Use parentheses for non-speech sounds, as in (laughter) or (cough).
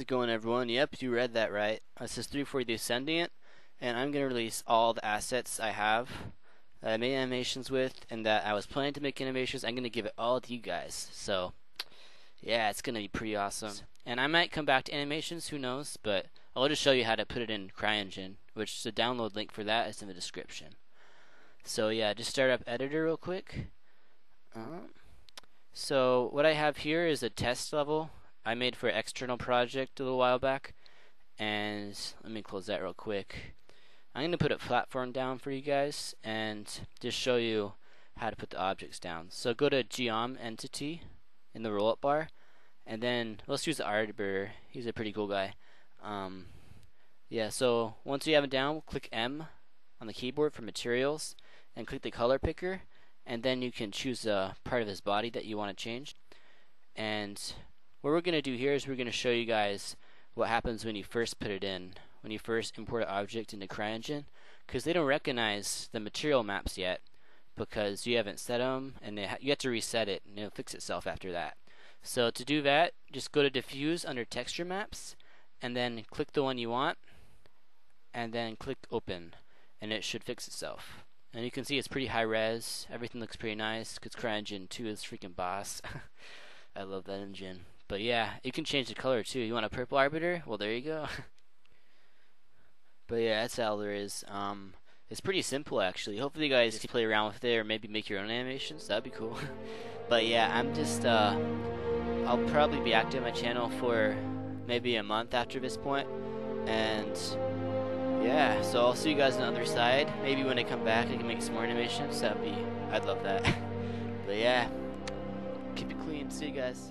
it going everyone? Yep, you read that right. This is 343TheSentient, and I'm going to release all the assets I have that I made animations with and that I was planning to make animations. I'm going to give it all to you guys. So, yeah, it's going to be pretty awesome. And I might come back to animations, who knows, but I'll just show you how to put it in CryEngine, which the download link for that is in the description. So yeah, just start up editor real quick. Um, so what I have here is a test level I made for an external project a little while back. And let me close that real quick. I'm going to put a platform down for you guys and just show you how to put the objects down. So go to geom entity in the rollup bar and then let's use the arbiter. He's a pretty cool guy. Um, yeah, so once you have it down, we'll click M on the keyboard for materials and click the color picker and then you can choose a part of his body that you want to change. And what we're going to do here is we're going to show you guys what happens when you first put it in, when you first import an object into CryEngine, because they don't recognize the material maps yet because you haven't set them and ha you have to reset it and it'll fix itself after that. So to do that, just go to diffuse under texture maps and then click the one you want and then click open and it should fix itself. And you can see it's pretty high res. Everything looks pretty nice because CryEngine 2 is freaking boss. (laughs) I love that engine. But yeah, you can change the color too. You want a purple arbiter? Well, there you go. (laughs) but yeah, that's all there is. Um, it's pretty simple actually. Hopefully you guys can play around with it or maybe make your own animations. That'd be cool. (laughs) but yeah, I'm just, uh, I'll probably be active on my channel for maybe a month after this point. And yeah, so I'll see you guys on the other side. Maybe when I come back, I can make some more animations. That'd be, I'd love that. (laughs) but yeah, keep it clean. See you guys.